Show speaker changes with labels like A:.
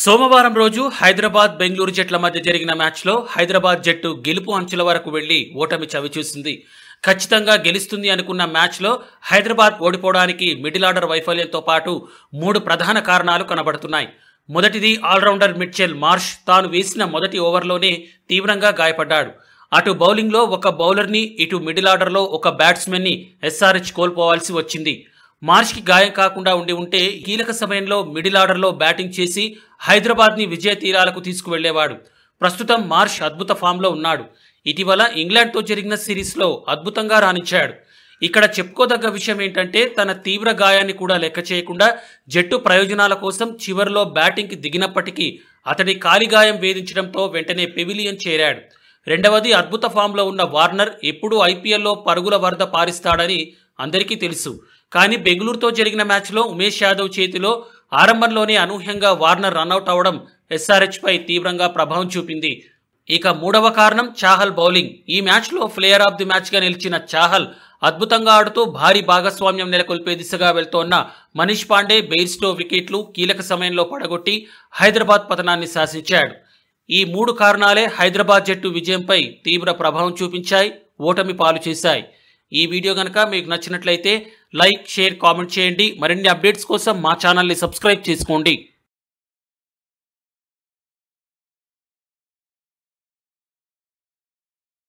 A: సోమవారం రోజు హైదరాబాద్ బెంగళూరు జట్ల మధ్య జరిగిన మ్యాచ్లో హైదరాబాద్ జట్టు గెలుపు అంచుల వరకు వెళ్ళి ఓటమి చవిచూసింది. ఖచ్చితంగా గెలుస్తుంది అనుకున్న మ్యాచ్లో హైదరాబాద్ ఓడిపోవడానికి మిడిల్ ఆర్డర్ వైఫల్యంతో పాటు మూడు ప్రధాన కారణాలు కనబడుతున్నాయి. మొదటిది ఆల్రౌండర్ మిడ్చెల్ మార్ష్. తాను వేసిన మొదటి ఓవర్లోనే తీవ్రంగా గాయపడ్డాడు. అటు బౌలింగ్లో ఒక బౌలర్ని ఇటు మిడిల్ ఆర్డర్లో ఒక బ్యాట్స్మెన్ని ఎస్ఆర్హెచ్ కోల్పోవాల్సి వచ్చింది. మార్ష్కి గాయం కాకుండా ఉండి ఉంటే కీలక సమయంలో మిడిల్ ఆర్డర్లో బ్యాటింగ్ చేసి హైదరాబాద్ని విజయ తీరాలకు తీసుకువెళ్ళేవాడు. ప్రస్తుతం మార్ష్ అద్భుత ఫామ్లో ఉన్నాడు. ఇటీవల ఇంగ్లాండ్తో జరిగిన సిరీస్లో అద్భుతంగా రాణించాడు. ఇక్కడ చెప్పుకోదగ్గ విషయం ఏంటంటే తన తీవ్ర గాయాన్ని కూడా లెక్క చేయకుండా జట్టు ప్రయోజనాల కోసం చివరిలో బ్యాటింగ్కి దిగినప్పటికీ అతడి కాలి గాయం వేధించడంతో వెంటనే పెవిలియన్ చేరాడు. రెండవది అద్భుత ఫామ్లో ఉన్న వార్నర్ ఎప్పుడూ ఐపీఎల్లో పరుగుల వరద పారిస్తాడని అందరికీ తెలుసు. కానీ బెంగళూరుతో జరిగిన మ్యాచ్లో ఉమేష్ యాదవ్ చేతిలో ఆరంభంలోనే అనూహ్యంగా వార్నర్ రన్అట్ అవడం ఎస్ఆర్హెచ్పై తీవ్రంగా ప్రభావం చూపింది. ఇక మూడవ కారణం చాహల్ బౌలింగ్. ఈ మ్యాచ్లో ప్లేయర్ ఆఫ్ ది మ్యాచ్గా నిలిచిన చాహల్ అద్భుతంగా ఆడుతూ భారీ భాగస్వామ్యం నెలకొల్పే దిశగా వెళ్తోన్న మనీష్ పాండే బెయిర్స్టో వికెట్లు కీలక సమయంలో పడగొట్టి హైదరాబాద్ పతనాన్ని శాసించాడు. ఈ మూడు కారణాలే హైదరాబాద్ జట్టు విజయంపై తీవ్ర ప్రభావం చూపించాయి ఓటమి పాలు చేశాయి. ఈ వీడియో కనుక మీకు నచ్చినట్లయితే లైక్ షేర్ కామెంట్ చేయండి. మరిన్ని అప్డేట్స్ కోసం మా ఛానల్ని సబ్స్క్రైబ్ చేసుకోండి.